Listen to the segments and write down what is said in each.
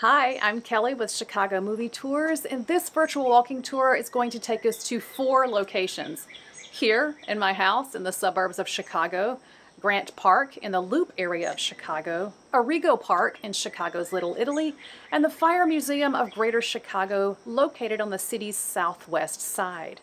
Hi, I'm Kelly with Chicago Movie Tours, and this virtual walking tour is going to take us to four locations. Here in my house in the suburbs of Chicago, Grant Park in the Loop area of Chicago, Arrigo Park in Chicago's Little Italy, and the Fire Museum of Greater Chicago located on the city's southwest side.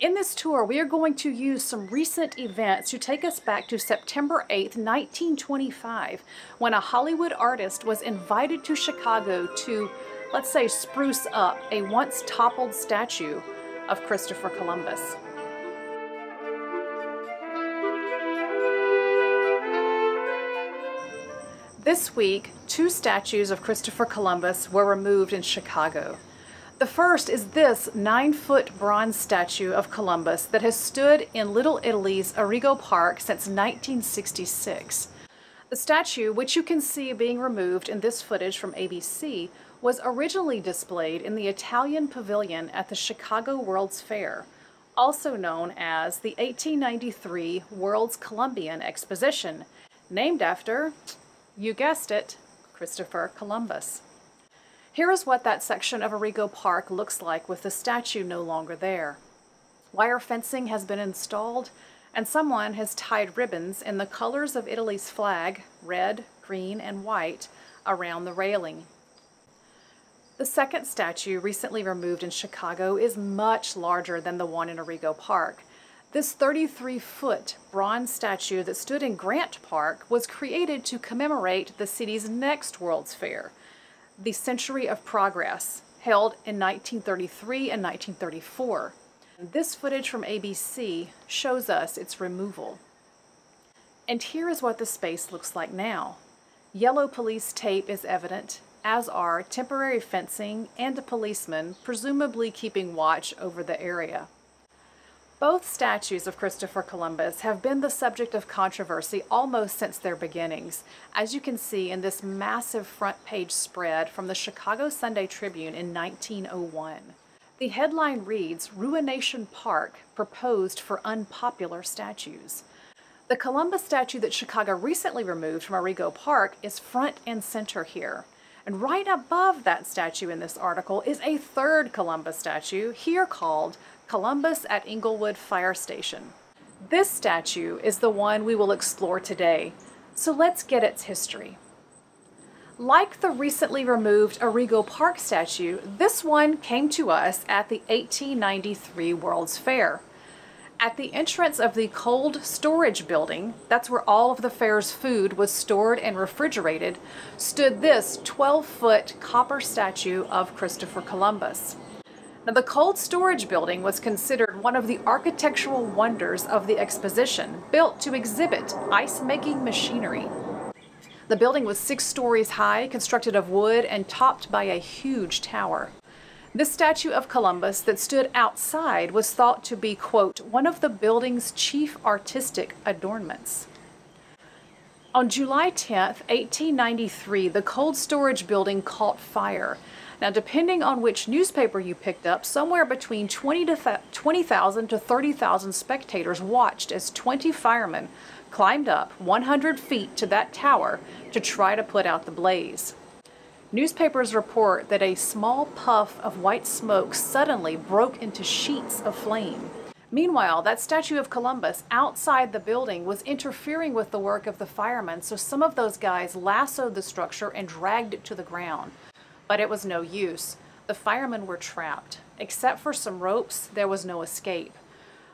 In this tour, we are going to use some recent events to take us back to September 8, 1925, when a Hollywood artist was invited to Chicago to, let's say, spruce up a once toppled statue of Christopher Columbus. This week, two statues of Christopher Columbus were removed in Chicago. The first is this nine foot bronze statue of Columbus that has stood in Little Italy's Arrigo Park since 1966. The statue, which you can see being removed in this footage from ABC, was originally displayed in the Italian Pavilion at the Chicago World's Fair, also known as the 1893 World's Columbian Exposition, named after, you guessed it, Christopher Columbus. Here is what that section of Arrigo Park looks like with the statue no longer there. Wire fencing has been installed and someone has tied ribbons in the colors of Italy's flag, red, green, and white, around the railing. The second statue recently removed in Chicago is much larger than the one in Arrigo Park. This 33-foot bronze statue that stood in Grant Park was created to commemorate the city's next World's Fair, the Century of Progress, held in 1933 and 1934. This footage from ABC shows us its removal. And here is what the space looks like now. Yellow police tape is evident, as are temporary fencing and a policeman, presumably keeping watch over the area. Both statues of Christopher Columbus have been the subject of controversy almost since their beginnings, as you can see in this massive front page spread from the Chicago Sunday Tribune in 1901. The headline reads, Ruination Park proposed for unpopular statues. The Columbus statue that Chicago recently removed from Arrigo Park is front and center here. And right above that statue in this article is a third Columbus statue, here called Columbus at Englewood Fire Station. This statue is the one we will explore today, so let's get its history. Like the recently removed Arrigo Park statue, this one came to us at the 1893 World's Fair. At the entrance of the cold storage building, that's where all of the fair's food was stored and refrigerated, stood this 12-foot copper statue of Christopher Columbus. Now, the cold storage building was considered one of the architectural wonders of the exposition, built to exhibit ice-making machinery. The building was six stories high, constructed of wood, and topped by a huge tower. This statue of Columbus that stood outside was thought to be, quote, one of the building's chief artistic adornments. On July 10, 1893, the cold storage building caught fire, now, depending on which newspaper you picked up, somewhere between 20 20,000 to 30,000 spectators watched as 20 firemen climbed up 100 feet to that tower to try to put out the blaze. Newspapers report that a small puff of white smoke suddenly broke into sheets of flame. Meanwhile, that statue of Columbus outside the building was interfering with the work of the firemen, so some of those guys lassoed the structure and dragged it to the ground but it was no use. The firemen were trapped. Except for some ropes, there was no escape.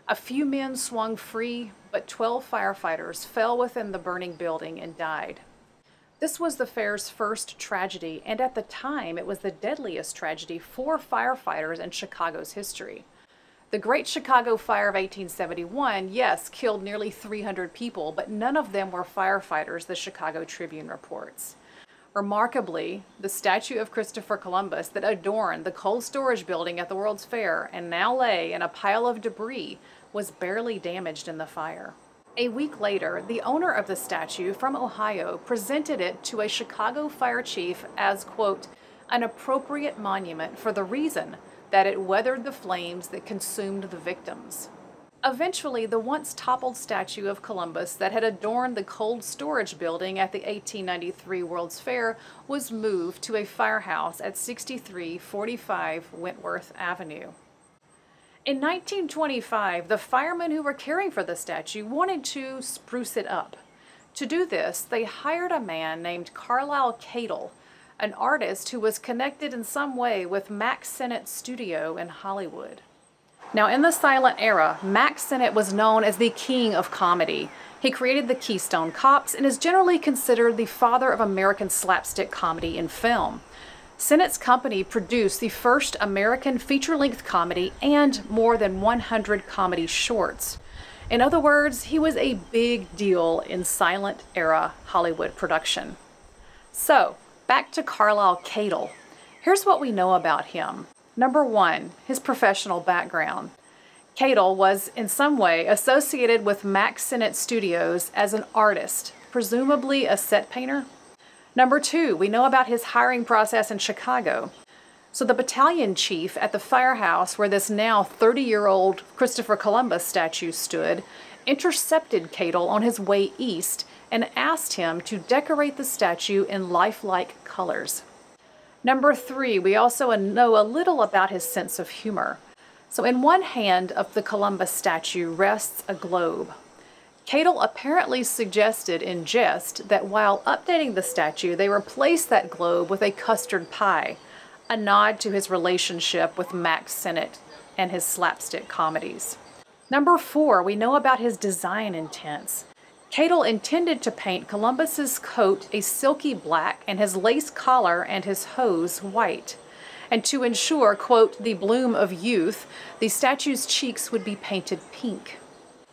A few men swung free, but 12 firefighters fell within the burning building and died. This was the fair's first tragedy, and at the time it was the deadliest tragedy for firefighters in Chicago's history. The Great Chicago Fire of 1871, yes, killed nearly 300 people, but none of them were firefighters, the Chicago Tribune reports. Remarkably, the statue of Christopher Columbus that adorned the cold storage building at the World's Fair and now lay in a pile of debris was barely damaged in the fire. A week later, the owner of the statue from Ohio presented it to a Chicago fire chief as, quote, an appropriate monument for the reason that it weathered the flames that consumed the victims. Eventually, the once toppled statue of Columbus that had adorned the cold storage building at the 1893 World's Fair was moved to a firehouse at 6345 Wentworth Avenue. In 1925, the firemen who were caring for the statue wanted to spruce it up. To do this, they hired a man named Carlisle Cadle, an artist who was connected in some way with Mack Sennett Studio in Hollywood. Now, in the silent era, Mack Sennett was known as the king of comedy. He created the Keystone Cops and is generally considered the father of American slapstick comedy in film. Sennett's company produced the first American feature length comedy and more than 100 comedy shorts. In other words, he was a big deal in silent era Hollywood production. So, back to Carlisle Cadle. Here's what we know about him. Number one, his professional background. Cadle was in some way associated with Mack Sennett Studios as an artist, presumably a set painter. Number two, we know about his hiring process in Chicago. So the battalion chief at the firehouse where this now 30-year-old Christopher Columbus statue stood intercepted Cadle on his way east and asked him to decorate the statue in lifelike colors. Number three, we also know a little about his sense of humor. So in one hand of the Columbus statue rests a globe. Cadle apparently suggested in jest that while updating the statue, they replace that globe with a custard pie, a nod to his relationship with Mack Sennett and his slapstick comedies. Number four, we know about his design intents. Cadle intended to paint Columbus's coat a silky black and his lace collar and his hose white. And to ensure, quote, the bloom of youth, the statue's cheeks would be painted pink.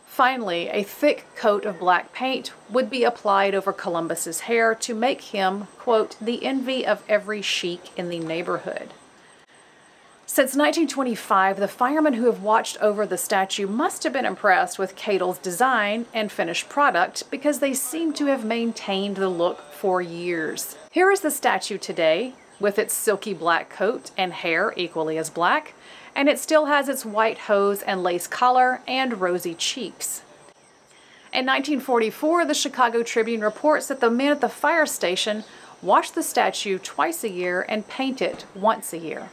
Finally, a thick coat of black paint would be applied over Columbus's hair to make him, quote, the envy of every sheik in the neighborhood. Since 1925, the firemen who have watched over the statue must have been impressed with Cadle's design and finished product because they seem to have maintained the look for years. Here is the statue today with its silky black coat and hair equally as black, and it still has its white hose and lace collar and rosy cheeks. In 1944, the Chicago Tribune reports that the men at the fire station wash the statue twice a year and paint it once a year.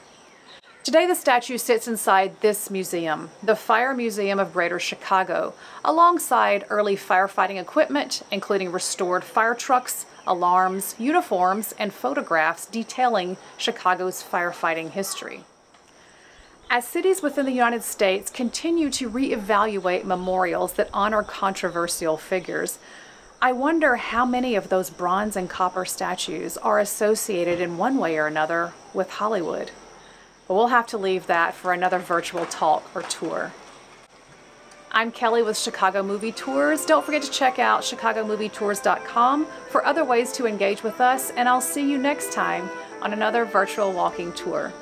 Today the statue sits inside this museum, the Fire Museum of Greater Chicago, alongside early firefighting equipment, including restored fire trucks, alarms, uniforms, and photographs detailing Chicago's firefighting history. As cities within the United States continue to reevaluate memorials that honor controversial figures, I wonder how many of those bronze and copper statues are associated in one way or another with Hollywood. But we'll have to leave that for another virtual talk or tour. I'm Kelly with Chicago Movie Tours. Don't forget to check out chicagomovietours.com for other ways to engage with us, and I'll see you next time on another virtual walking tour.